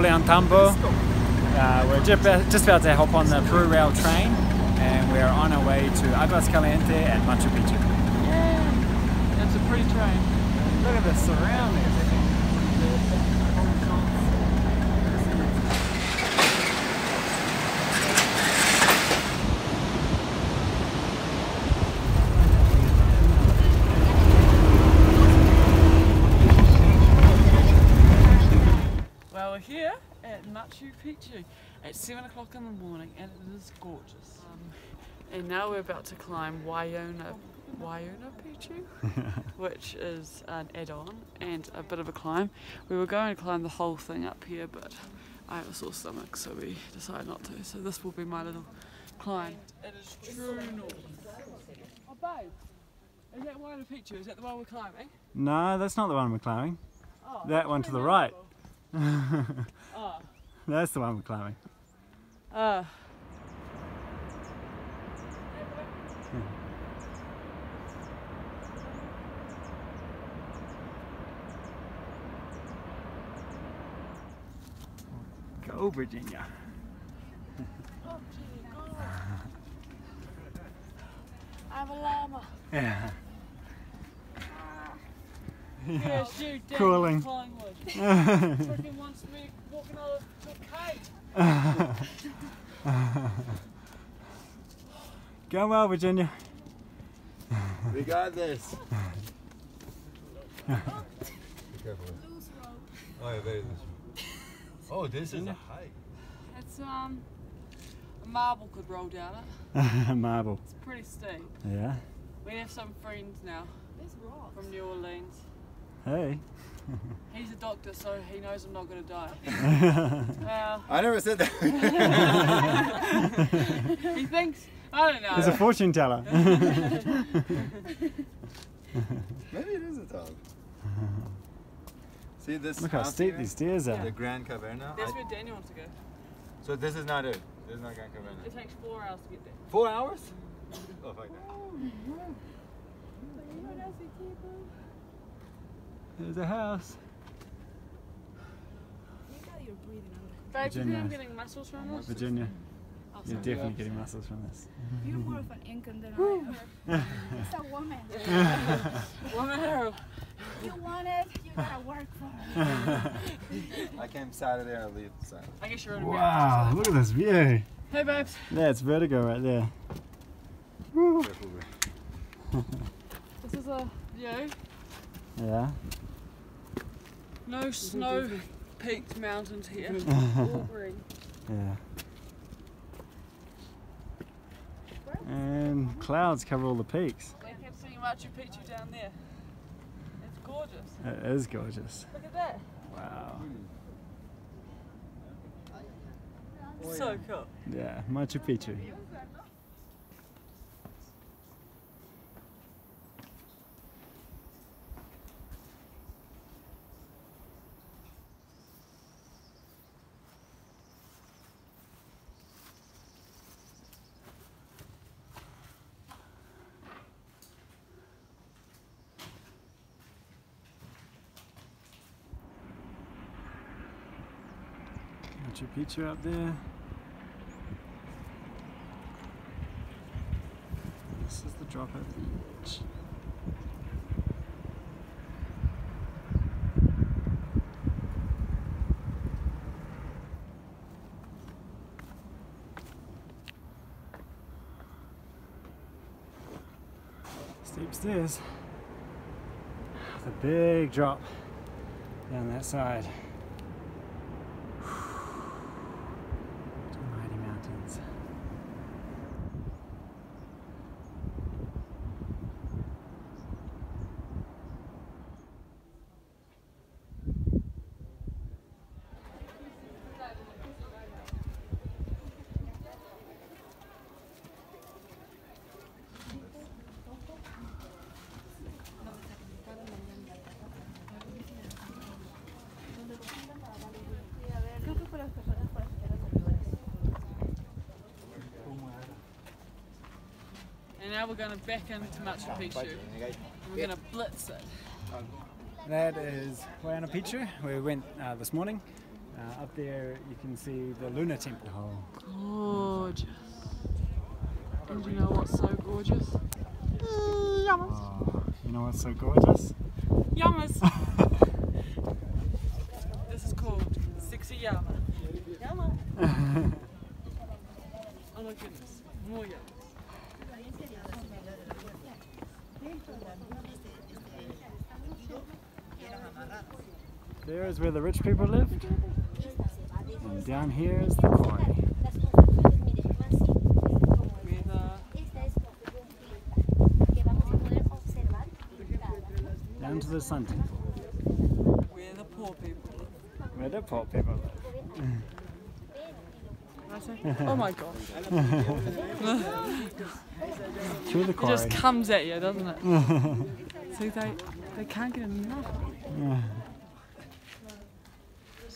Ollantaytambo. Uh, we're just about, to hop on the Peru Rail train and we're on our way to Aguas Caliente and Machu Picchu. Yeah, it's a pretty train. Look at the surroundings. Well, we're here at Machu Picchu at 7 o'clock in the morning and it is gorgeous. Um, and now we're about to climb Waiona, Huayna Picchu, which is an add-on and a bit of a climb. We were going to climb the whole thing up here, but I have a sore stomach, so we decided not to. So this will be my little climb. It is true north. Oh, babe, is that Huayna Picchu? Is that the one we're climbing? No, that's not the one we're climbing. Oh, That one to the right. Oh. That's the one we're climbing. Uh, Go Virginia. I'm a llama. Yeah. Yes, you did. Crawling. Collingwood. Freaking wants me walking over to a cave. Go well, Virginia. We got this. Be careful. Oh, yeah, very loose. Oh, this is a hike. It's um a marble could roll down it. Marble. It's pretty steep. Yeah. We have some friends now from New Orleans. Hey. He's a doctor, so he knows I'm not going to die. well, uh, I never said that. he thinks I don't know. He's a fortune teller. Maybe it is a dog. See this Look how steep these stairs are. The. Grand Caverna. That's I- where Daniel wants to go. so this is not it. This is not Grand Caverna. It takes four hours to get there. Four hours? Oh, fuck that. There's a house. Babe, do you think I'm Virginia. getting muscles from this? Virginia, Oh, you're sorry. definitely getting muscles from this. You're more of an Incan than I am. It's a woman. Woman, You want it, you gotta work for it. I came Saturday, I leave Saturday. I guess you're in Wow, look at this view. Hey, babes. That's vertigo right there. Careful, bro. This is a view. Yeah. No snow peaked mountains here. All green. Yeah. And clouds cover all the peaks. We kept seeing Machu Picchu down there. It's gorgeous. It is gorgeous. Look at that. Wow. So cool. Yeah, Machu Picchu. Machu Picchu up there. This is the dropout beach. Steep stairs. The big drop down that side. To the mighty mountains. And now we're going to back into Machu Picchu. And we're going to blitz it. That is Huayna Picchu, where we went uh, this morning. Uh, up there you can see the Lunar Temple. Gorgeous. And you know what's so gorgeous? Yummers. Oh, you know what's so gorgeous? Yummers. this is called Sexy Yama. Yama. Oh my goodness. More yamas. There is where the rich people lived, and down here is the quarry. Down to the Sun Temple, where the poor people live. where the poor people live. Can I say? Oh my gosh. Through the It just comes at you, doesn't it? See, they, they can't get enough.